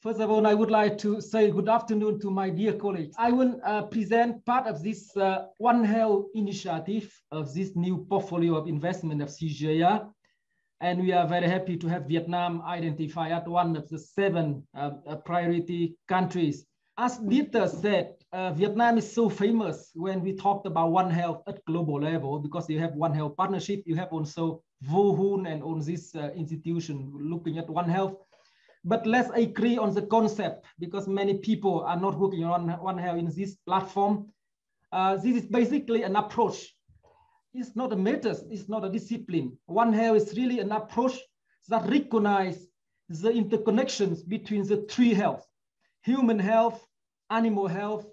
First of all, I would like to say good afternoon to my dear colleagues. I will uh, present part of this uh, One Health initiative of this new portfolio of investment of CGIAR. And we are very happy to have Vietnam identified as one of the seven uh, uh priority countries. As Dieter said, uh, Vietnam is so famous when we talked about One Health at global level because you have One Health partnership, you have also Vohun and on this uh, institution looking at One Health. But let's agree on the concept because many people are not working on One Health in this platform. Uh, this is basically an approach. It's not a method, it's not a discipline. One Health is really an approach that recognizes the interconnections between the three health, human health, animal health,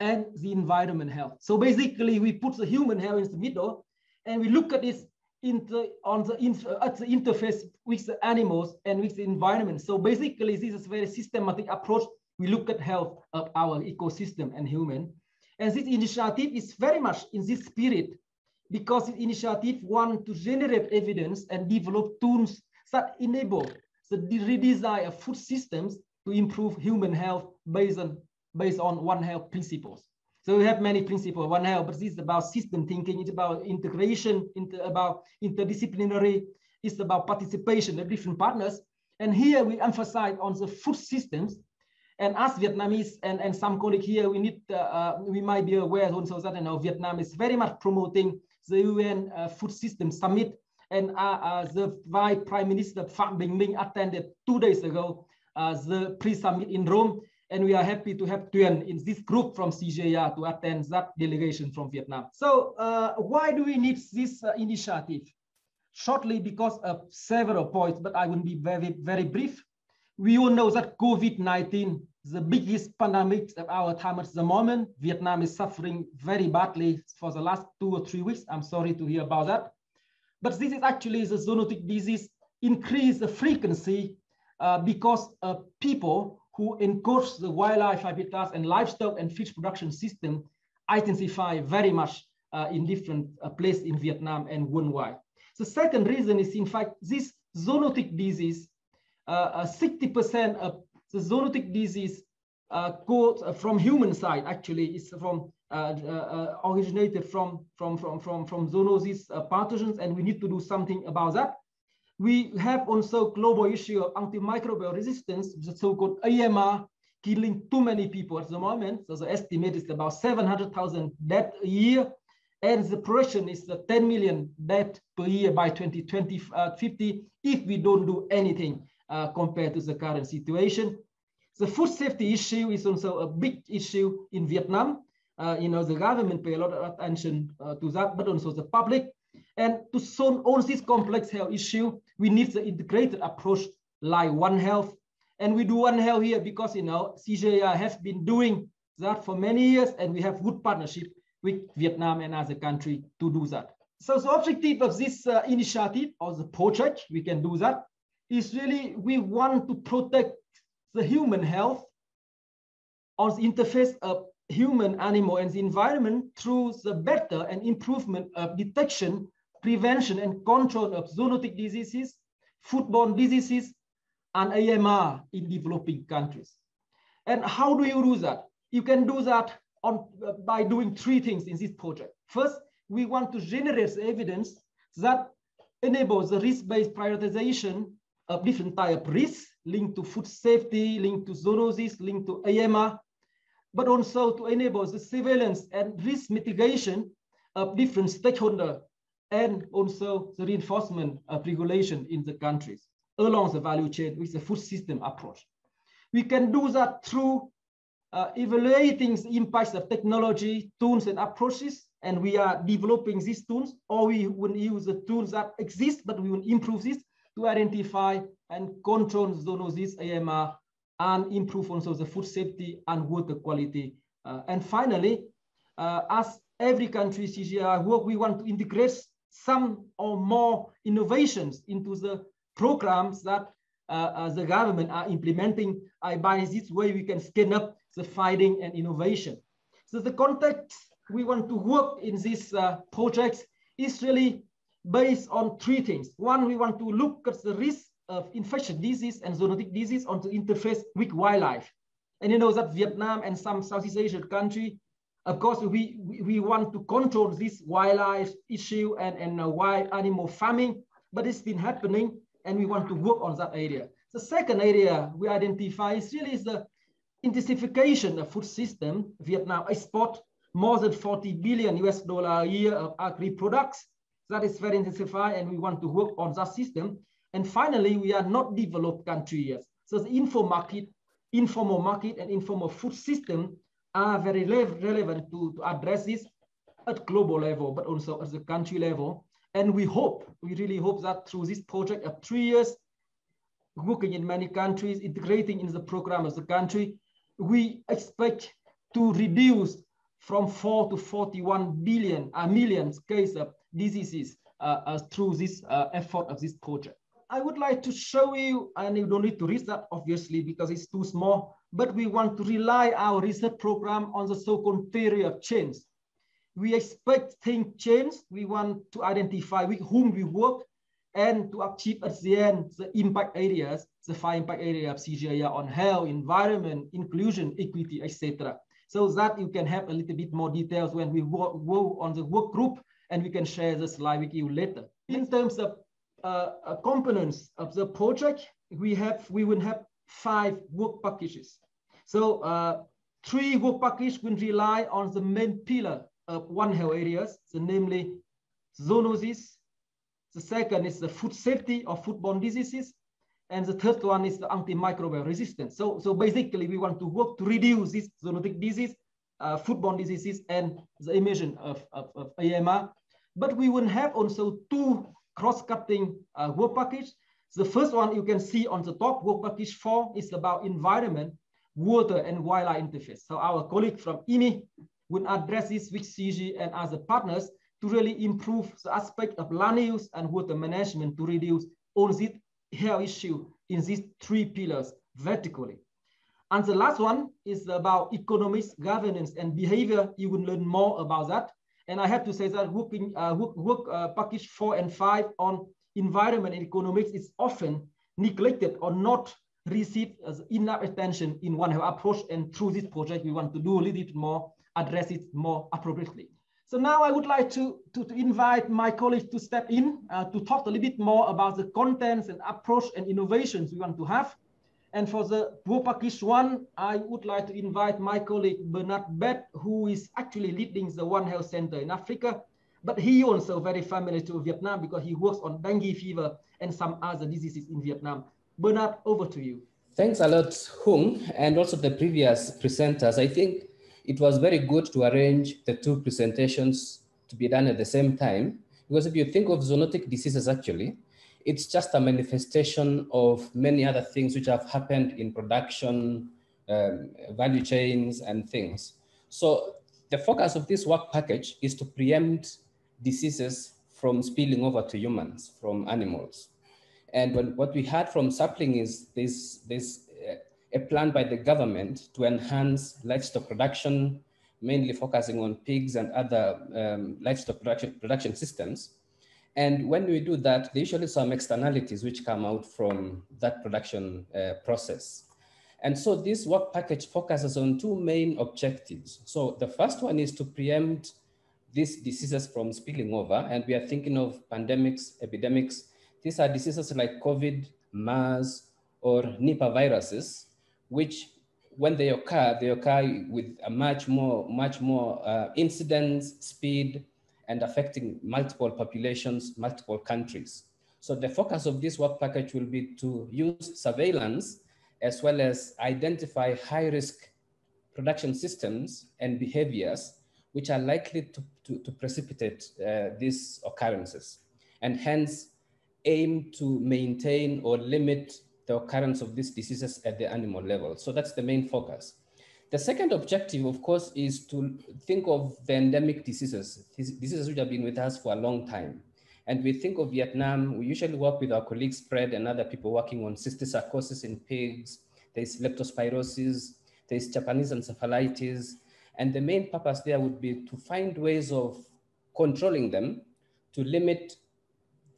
and the environment health. So basically we put the human health in the middle and we look at this inter, on the at the interface with the animals and with the environment. So basically, this is a very systematic approach. We look at health of our ecosystem and human. And this initiative is very much in this spirit because this initiative want to generate evidence and develop tools that enable the redesign of food systems to improve human health based on, based on One Health principles. So we have many principles, one but is about system thinking. It's about integration, into, about interdisciplinary. It's about participation of different partners. And here we emphasize on the food systems. And as Vietnamese and, and some colleagues here, we need, uh, uh, we might be aware also that you know, Vietnam is very much promoting the UN uh, Food System Summit. And uh, uh, the Vice Prime Minister Phạm Bình Minh attended two days ago uh, the pre-summit in Rome. And we are happy to have Tuyen in this group from CGIAR to attend that delegation from Vietnam. So uh, why do we need this uh, initiative? Shortly, because of several points, but I will be very, very brief. We all know that COVID-19, the biggest pandemic of our time at the moment, Vietnam is suffering very badly for the last two or three weeks. I'm sorry to hear about that. But this is actually the zoonotic disease increase the frequency uh, because uh, people who encodes the wildlife habitats and livestock and fish production system intensify very much uh, in different uh, places in Vietnam and worldwide. The second reason is, in fact, this zoonotic disease, 60% uh, of the zoonotic disease uh, uh, from human side actually is from uh, uh, originated from from from from from zoonosis pathogens, and we need to do something about that. We have also global issue of antimicrobial resistance, the so-called AMR, killing too many people at the moment. So the estimate is about 700,000 deaths a year. And the projection is 10 million deaths per year by 2050 uh, if we don't do anything uh, compared to the current situation. The food safety issue is also a big issue in Vietnam. Uh, you know, the government pay a lot of attention uh, to that, but also the public. And to solve all this complex health issue, we need the integrated approach like One Health. And we do One Health here because, you know, CGIAR has been doing that for many years and we have good partnership with Vietnam and other country to do that. So the objective of this uh, initiative or the project, we can do that, is really we want to protect the human health on the interface of human, animal, and the environment through the better and improvement of detection prevention and control of zoonotic diseases, foodborne diseases, and AMR in developing countries. And how do you do that? You can do that on, uh, by doing three things in this project. First, we want to generate evidence that enables the risk-based prioritization of different type of risks linked to food safety, linked to zoonosis, linked to AMR, but also to enable the surveillance and risk mitigation of different stakeholders and also the reinforcement of regulation in the countries along the value chain with the food system approach. We can do that through uh, evaluating the impacts of technology, tools, and approaches, and we are developing these tools, or we will use the tools that exist, but we will improve this to identify and control zoonosis, AMR, and improve also the food safety and water quality. Uh, and finally, uh, as every country CGIAR work, we want to integrate some or more innovations into the programs that uh, uh, the government are implementing. I by this way we can scale up the finding and innovation. So the context we want to work in these uh, projects is really based on three things. One, we want to look at the risk of infectious disease and zoonotic disease on the interface with wildlife. And you know that Vietnam and some Southeast Asian country, of course, we, we want to control this wildlife issue and, and uh, wild animal farming, but it's been happening and we want to work on that area. The second area we identify is really the intensification of food system. Vietnam export more than 40 billion US dollar a year of agri products. That is very intensified and we want to work on that system. And finally, we are not developed country yet. So the info market, informal market and informal food system are very relevant to, to address this at global level, but also at the country level. And we hope, we really hope that through this project of three years, working in many countries, integrating in the program of the country, we expect to reduce from 4 to 41 billion, a million cases of diseases uh, uh, through this uh, effort of this project. I would like to show you, and you don't need to read that obviously because it's too small, but we want to rely our research program on the so-called theory of change. We expect things change. We want to identify with whom we work and to achieve at the end the impact areas, the five impact areas of CGIAR on health, environment, inclusion, equity, etc. So that you can have a little bit more details when we work, on the work group and we can share the slide with you later. In terms of uh, components of the project, we have we will have five work packages. So uh, three work packages will rely on the main pillar of One Health areas, so namely zoonosis, the second is the food safety of foodborne diseases. And the third one is the antimicrobial resistance. So, so basically, we want to work to reduce this zoonotic disease, uh, foodborne diseases, and the emission of, of, of AMR. But we will have also two cross-cutting uh, work The first one you can see on the top, work package four, is about environment, water, and wildlife interface. So our colleague from IWMI will address this with CG and other partners to really improve the aspect of land use and water management to reduce all these health issue in these three pillars vertically. And the last one is about economics, governance, and behavior. You will learn more about that. And I have to say that working, uh, work, work uh, package four and five on environment and economics is often neglected or not received as enough attention in one health approach. And through this project, we want to do a little bit more, address it more appropriately. So now I would like to, to, to invite my colleagues to step in uh, to talk a little bit more about the contents and approach and innovations we want to have. And for the Package one, I would like to invite my colleague Bernard Bett, who is actually leading the One Health Center in Africa. But he also very familiar to Vietnam because he works on dengue fever and some other diseases in Vietnam. Bernard, over to you. Thanks a lot, Hung, and also the previous presenters. I think it was very good to arrange the two presentations to be done at the same time. Because if you think of zoonotic diseases, actually, it's just a manifestation of many other things which have happened in production, um, value chains, and things. So the focus of this work package is to preempt diseases from spilling over to humans from animals. And when, what we heard from Sapling is this, this a plan by the government to enhance livestock production, mainly focusing on pigs and other um, livestock production, production systems. And when we do that, there usually some externalities which come out from that production uh, process. And so this work package focuses on two main objectives. So the first one is to preempt these diseases from spilling over. And we are thinking of pandemics, epidemics. These are diseases like COVID, MERS, or Nipah viruses, which when they occur, they occur with a much more, much more uh, incidence, speed, and affecting multiple populations, multiple countries. So the focus of this work package will be to use surveillance as well as identify high risk production systems and behaviors which are likely to, to, to precipitate uh, these occurrences and hence aim to maintain or limit the occurrence of these diseases at the animal level. So that's the main focus. The second objective, of course, is to think of the endemic diseases, diseases which have been with us for a long time. And we think of Vietnam, we usually work with our colleagues, Fred and other people working on cysticercosis in pigs, there's leptospirosis, there's Japanese encephalitis. And the main purpose there would be to find ways of controlling them to limit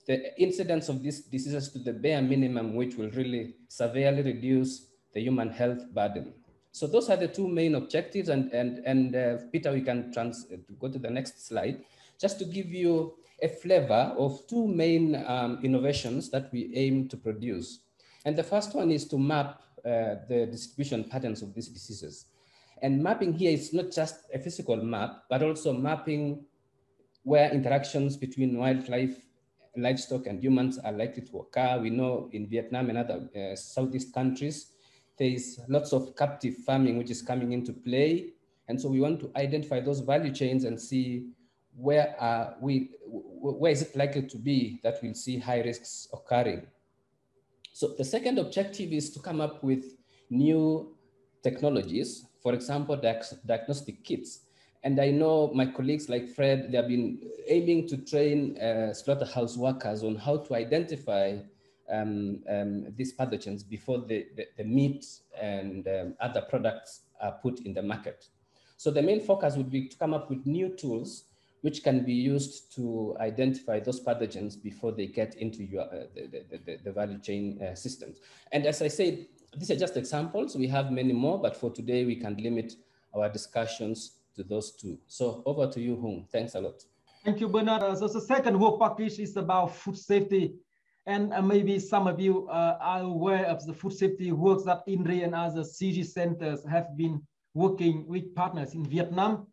the incidence of these diseases to the bare minimum, which will really severely reduce the human health burden. So those are the two main objectives. And, and, and uh, Peter, we can trans go to the next slide, just to give you a flavor of two main um, innovations that we aim to produce. And the first one is to map uh, the distribution patterns of these diseases. And mapping here is not just a physical map, but also mapping where interactions between wildlife, livestock, and humans are likely to occur. We know in Vietnam and other uh, Southeast countries, there is lots of captive farming which is coming into play. And so we want to identify those value chains and see where are we, where is it likely to be that we'll see high risks occurring. So the second objective is to come up with new technologies, for example, diagnostic kits. And I know my colleagues like Fred, they have been aiming to train uh, slaughterhouse workers on how to identify um, um, these pathogens before the, the, the meat and um, other products are put in the market. So the main focus would be to come up with new tools which can be used to identify those pathogens before they get into your, uh, the, the, the, value chain uh, systems. And as I said, these are just examples. We have many more, but for today, we can limit our discussions to those two. So over to you, Hung. Thanks a lot. Thank you, Bernard. So the second work package is about food safety and uh, maybe some of you uh, are aware of the food safety works that ILRI and other CG centers have been working with partners in Vietnam.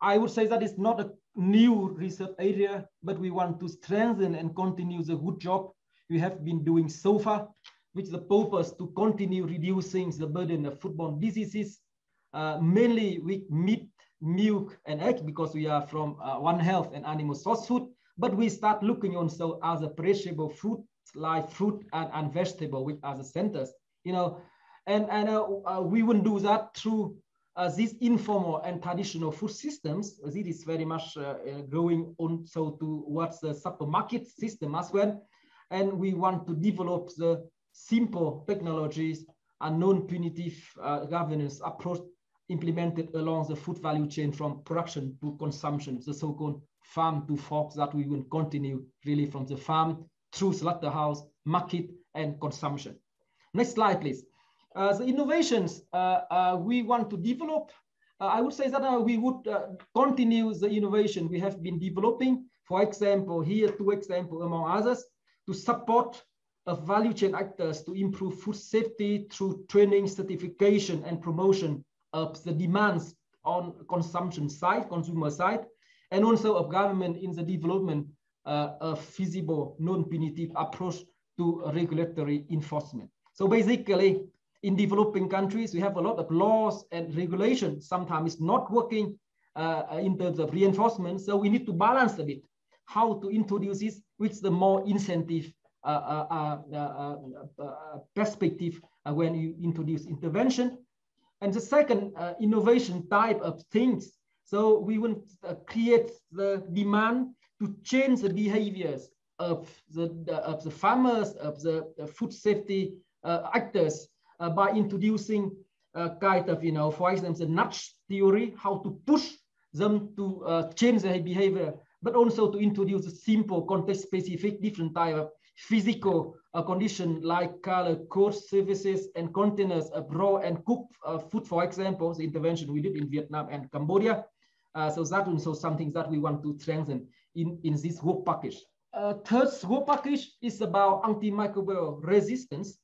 I would say that it's not a new research area, but we want to strengthen and continue the good job we have been doing so far, with the purpose to continue reducing the burden of foodborne diseases, uh, mainly with meat, milk, and egg, because we are from uh, One Health and animal source food. But we start looking also as a perishable food like fruit and, and vegetable, which are the centers, you know, and, and uh, uh, we wouldn't do that through uh, these informal and traditional food systems. It is very much uh, uh, growing also towards the supermarket system as well. And we want to develop the simple technologies and non-punitive uh, governance approach implemented along the food value chain from production to consumption, the so-called farm to fork that we will continue really from the farm through slaughterhouse, market, and consumption. Next slide, please. Uh, the innovations uh, uh, we want to develop, uh, I would say that uh, we would continue the innovation we have been developing. For example, here two examples among others, to support value chain actors to improve food safety through training, certification, and promotion of the demands on consumption side, consumer side, and also of government in the development uh, a feasible non-punitive approach to regulatory enforcement. So basically, in developing countries, we have a lot of laws and regulations. Sometimes it's not working uh, in terms of reinforcement. So we need to balance a bit how to introduce this with the more incentive Uh, uh, uh, perspective when you introduce intervention. And the second innovation type of things. So we want to create the demand to change the behaviors of the, of the farmers, of the, food safety uh, actors uh, by introducing kind of, you know, for example, the nudge theory, how to push them to uh, change their behavior, but also to introduce a simple context-specific different type of physical uh, condition like color, code services and containers of raw and cooked uh, food, for example, the intervention we did in Vietnam and Cambodia. Uh, so that also something that we want to strengthen in, in this work package. Uh, third work package is about antimicrobial resistance.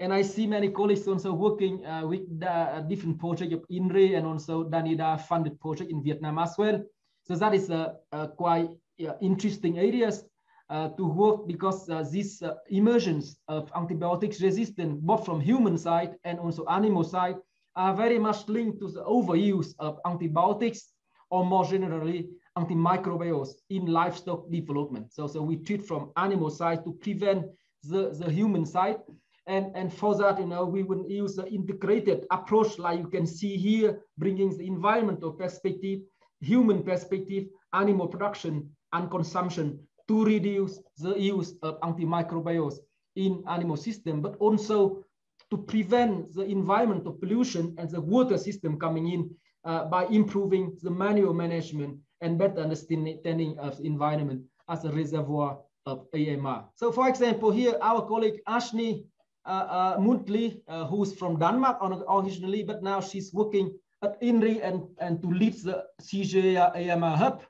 And I see many colleagues also working uh, with the uh, different project of ILRI and also Danida funded project in Vietnam as well. So that is a, quite uh, interesting areas uh, to work because uh, uh, emergence of antibiotics resistance, both from human side and also animal side, are very much linked to the overuse of antibiotics or more generally antimicrobials in livestock development. So, so we treat from animal side to prevent the, the human side. And, and for that, you know, we would use the integrated approach like you can see here, bringing the environmental perspective, human perspective, animal production and consumption to reduce the use of antimicrobials in animal system, but also to prevent the environmental pollution and the water system coming in uh, by improving the manual management and better understanding of the environment as a reservoir of AMR. So for example, here our colleague Arshnee uh, uh, who's from Denmark originally, but now she's working at ILRI and, and to lead the CGIAR AMR hub.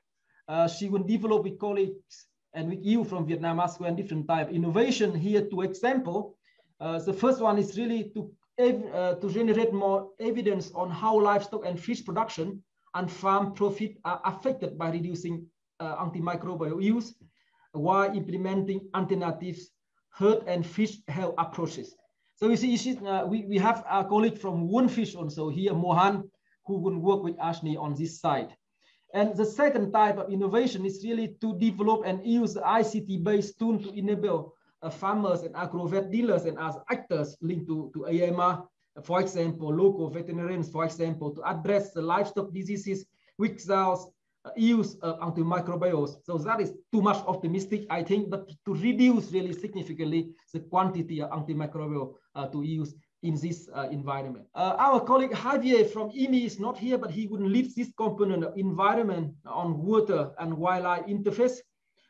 Uh, she will develop with colleagues and with you from Vietnam as well different type of innovation here to example. Uh, the first one is really to, uh, to generate more evidence on how livestock and fish production and farm profit are affected by reducing uh, antimicrobial use while implementing alternatives herd and fish health approaches. So you see, you see uh, we, we have a colleague from WorldFish also here, Mohan, who will work with Arshnee on this side. And the second type of innovation is really to develop and use the ICT-based tool to enable uh, farmers and agrovet dealers and as actors linked to, to AMR, for example, local veterinarians, for example, to address the livestock diseases, cells, uh, use of antimicrobials. So that is too much optimistic, I think, but to reduce really significantly the quantity of antimicrobial uh, to use in this uh, environment. Uh, our colleague Javier from IWMI is not here, but he would lead this component of environment on water and wildlife interface.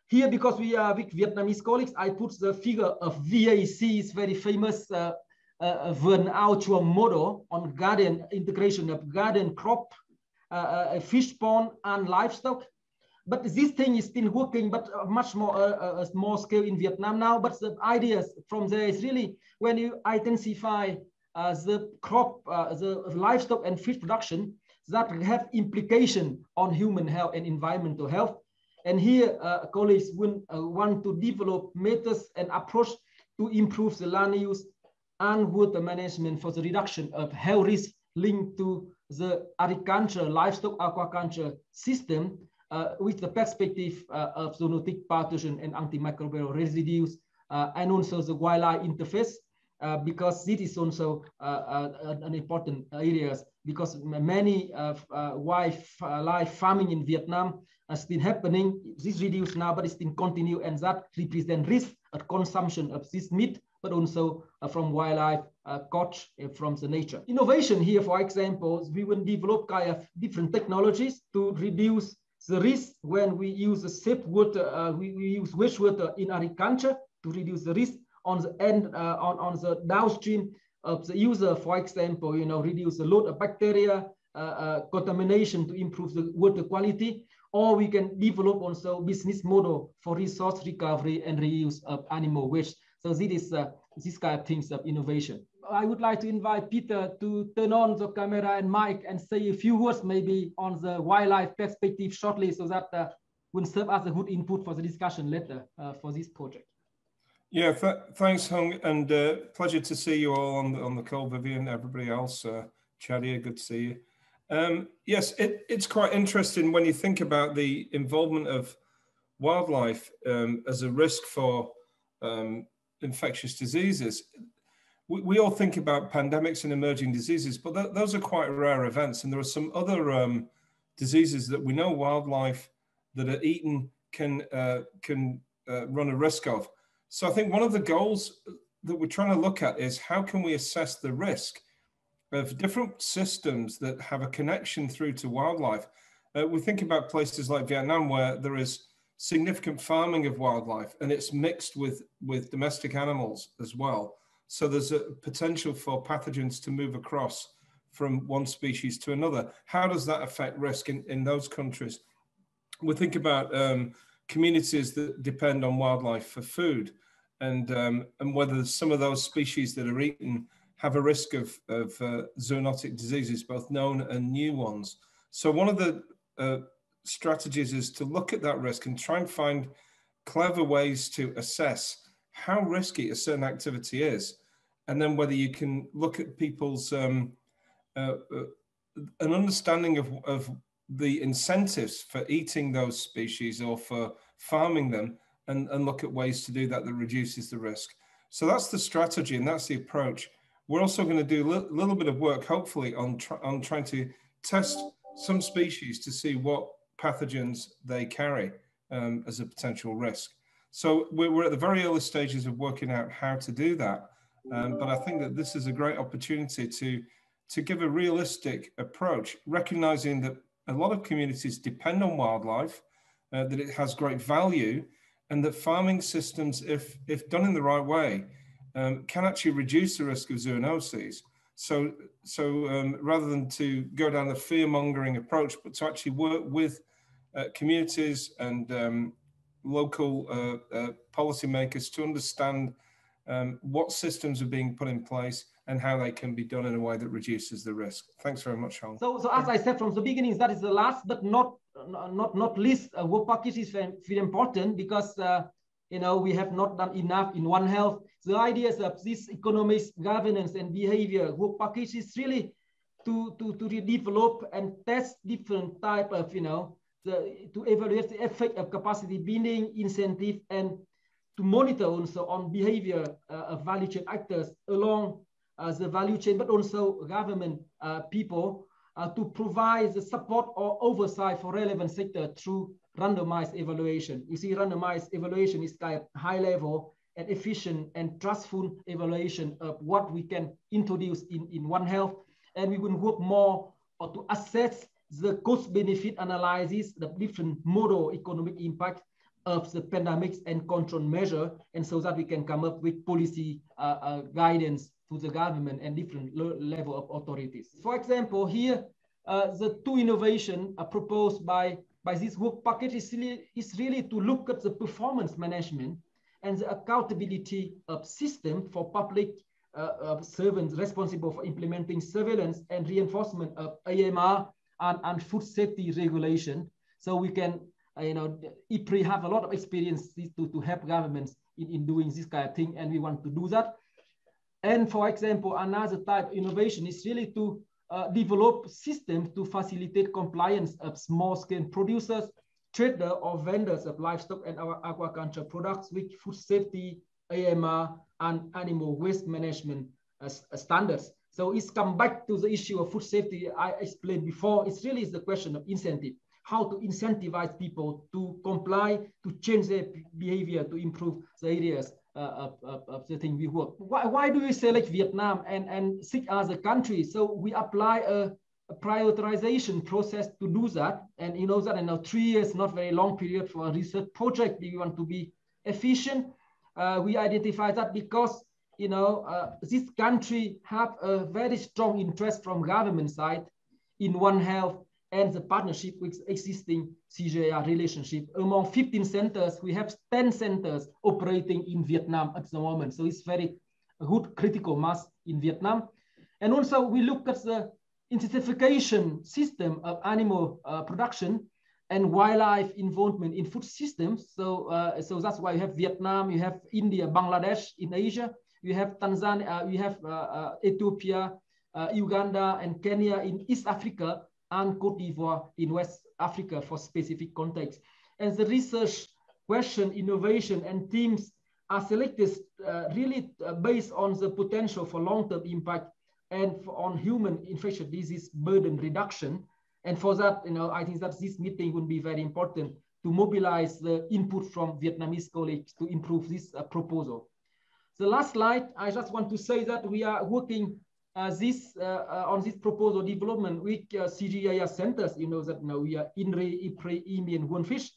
Here, because we are with Vietnamese colleagues, I put the figure of VAC's very famous uh, uh, Vườn ao chuồng model on garden integration of garden crop, uh, uh fish pond and livestock. But this thing is still working, but much more uh, small scale in Vietnam now. But the ideas from there is really when you intensify uh, the crop, uh, the livestock and fish production that have implication on human health and environmental health. And here, uh, colleagues will, uh, want to develop methods and approach to improve the land use and water management for the reduction of health risk linked to the agriculture, livestock aquaculture system uh, with the perspective uh, of zoonotic pathogen and antimicrobial residues, uh, and also the wildlife interface, uh, because is also uh, uh, an important area because many wildlife farming in Vietnam has been happening. This reduced now, but it's been continue, and that represent risk of consumption of this meat but also uh, from wildlife uh, caught uh, from the nature. Innovation here, for example, we will develop kind of different technologies to reduce the risk when we use the safe water, we, we use wastewater in agriculture to reduce the risk on the end, uh, on, on the downstream of the user, for example, you know, reduce the load of bacteria, uh, uh, contamination to improve the water quality, or we can develop also business model for resource recovery and reuse of animal waste. So this is uh, this kind of things of innovation. I would like to invite Peter to turn on the camera and mic and say a few words maybe on the wildlife perspective shortly so that uh, will serve as a good input for the discussion later uh, for this project. Yeah, th thanks, Hung, and uh, pleasure to see you all on the, on the call, Vivian, everybody else. Uh, Chadia, good to see you. Um, yes, it, it's quite interesting when you think about the involvement of wildlife um, as a risk for um, infectious diseases. We, we, all think about pandemics and emerging diseases, but th those are quite rare events. And there are some other um, diseases that we know wildlife that are eaten can, uh, can uh, run a risk of. So I think one of the goals that we're trying to look at is how can we assess the risk of different systems that have a connection through to wildlife. Uh, we think about places like Vietnam where there is significant farming of wildlife and it's mixed with, with domestic animals as well. So there's a potential for pathogens to move across from one species to another. How does that affect risk in, in those countries? We think about um, communities that depend on wildlife for food and, um, and whether some of those species that are eaten have a risk of, of uh, zoonotic diseases, both known and new ones. So one of the uh, strategies is to look at that risk and try and find clever ways to assess how risky a certain activity is, and then whether you can look at people's um, uh, uh an understanding of, of the incentives for eating those species or for farming them and, and look at ways to do that that reduces the risk. So that's the strategy and that's the approach. We're also going to do a li little bit of work, hopefully, on, tr on trying to test some species to see what pathogens they carry um, as a potential risk. So we're, at the very early stages of working out how to do that. Um, but I think that this is a great opportunity to, to give a realistic approach, recognizing that a lot of communities depend on wildlife, uh, that it has great value, and that farming systems, if, if done in the right way, um, can actually reduce the risk of zoonoses. So, so um, rather than to go down the fear mongering approach, but to actually work with uh, communities and um, local uh, uh, policymakers to understand um, what systems are being put in place and how they can be done in a way that reduces the risk. Thanks very much, Hong. So, so as I said from the beginning, that is the last but not not not least, uh, work package is very, very important because uh, you know we have not done enough in One Health. The ideas of this economic governance and behavior work package is really to to to develop and test different type of you know the, to evaluate the effect of capacity building incentive and to monitor also on behavior uh, of value chain actors along uh, the value chain, but also government uh, people to provide the support or oversight for relevant sector through randomized evaluation. You see, randomized evaluation is kind of high level and efficient and trustful evaluation of what we can introduce in, in One Health. And we will work more to assess the cost benefit analysis, the different model economic impact of the pandemics and control measure, and so that we can come up with policy uh, uh, guidance to the government and different level of authorities. For example, here, uh, the two innovation proposed by, by this work package is really, is really to look at the performance management and the accountability of system for public uh, servants responsible for implementing surveillance and reinforcement of AMR and, and food safety regulation. So we can, uh, you know, IFPRI have a lot of experience to, to help governments in, in doing this kind of thing, and we want to do that. And for example, another type of innovation is really to uh, develop systems to facilitate compliance of small-scale producers, traders, or vendors of livestock and our aquaculture products with food safety, AMR, and animal waste management uh, standards. So it's come back to the issue of food safety I explained before. It's really is the question of incentive, how to incentivize people to comply, to change their behavior, to improve the areas uh, of, of, the thing we work. Why, why do we select Vietnam and, and six other countries? So we apply a, a prioritization process to do that. And you know that in now three years, not very long period for a research project. We want to be efficient. Uh, we identify that because you know, uh, this country have a very strong interest from government side in One Health and the partnership with existing CGIAR relationship. Among 15 centers, we have 10 centers operating in Vietnam at the moment. So it's very good critical mass in Vietnam. And also we look at the intensification system of animal uh, production and wildlife involvement in food systems. So, uh, so that's why you have Vietnam, you have India, Bangladesh in Asia, we have Tanzania, we have uh, uh, Ethiopia, uh, Uganda, and Kenya in East Africa, and Cote d'Ivoire in West Africa for specific context. And the research question, innovation, and teams are selected uh, really uh, based on the potential for long-term impact and on human infectious disease burden reduction. And for that, you know, I think that this meeting would be very important to mobilize the input from Vietnamese colleagues to improve this uh, proposal. The last slide, I just want to say that we are working uh, this uh, uh, on this proposal development with uh, CGIAR centers. You know that now we are ILRI, IFPRI, IWMI, and WorldFish,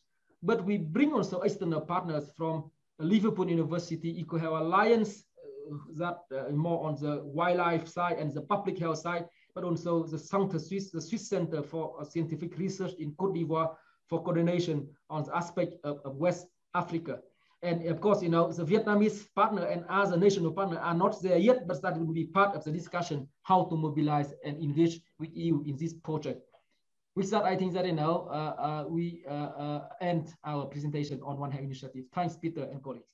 but we bring also external partners from Liverpool University EcoHealth Alliance, uh, that uh, more on the wildlife side and the public health side, but also the Centre Suisse, the Swiss Center for Scientific Research in Cote d'Ivoire for coordination on the aspect of, of West Africa. And of course, you know, the Vietnamese partner and other national partner are not there yet, but that will be part of the discussion, how to mobilize and engage with EU in this project. With that, I think that, you know, uh, uh, we uh, uh end our presentation on One Health Initiative. Thanks, Peter and colleagues.